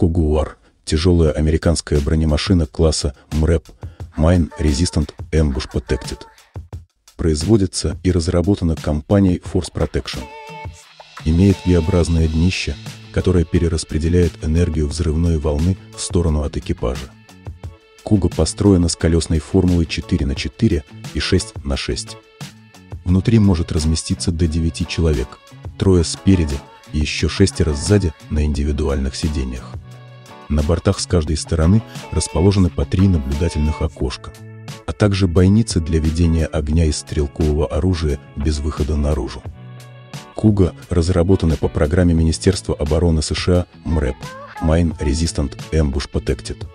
Кугуар – тяжелая американская бронемашина класса МРЭП Mine Resistant Ambush Protected. Производится и разработана компанией Force Protection. Имеет V-образное днище, которое перераспределяет энергию взрывной волны в сторону от экипажа. Куга построена с колесной формулой 4 на 4 и 6 на 6. Внутри может разместиться до 9 человек, трое спереди и еще шестеро сзади на индивидуальных сиденьях. На бортах с каждой стороны расположены по три наблюдательных окошка, а также бойницы для ведения огня из стрелкового оружия без выхода наружу. Куга разработаны по программе Министерства обороны США МРЭП Mine Resistant Ambush Protected.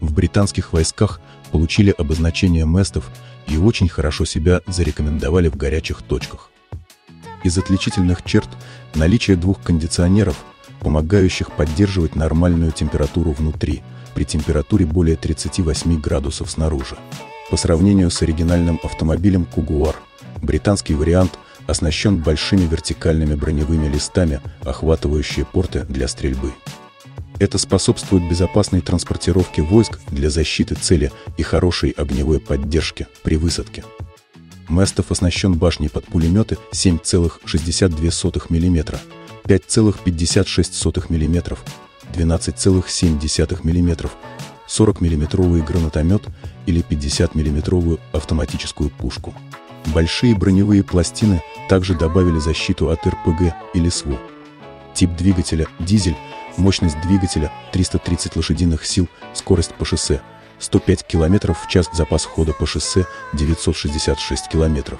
В британских войсках получили обозначение местов и очень хорошо себя зарекомендовали в горячих точках. Из отличительных черт наличие двух кондиционеров – помогающих поддерживать нормальную температуру внутри при температуре более 38 градусов снаружи. По сравнению с оригинальным автомобилем Кугуар, британский вариант оснащен большими вертикальными броневыми листами, охватывающие порты для стрельбы. Это способствует безопасной транспортировке войск для защиты цели и хорошей огневой поддержки при высадке. Местов оснащен башней под пулеметы 7,62 мм, 5,56 мм, 12,7 мм, 40 миллиметровый гранатомет или 50 миллиметровую автоматическую пушку. Большие броневые пластины также добавили защиту от РПГ или СВУ. Тип двигателя – дизель, мощность двигателя – 330 лошадиных сил, скорость по шоссе – 105 км в час, запас хода по шоссе – 966 км.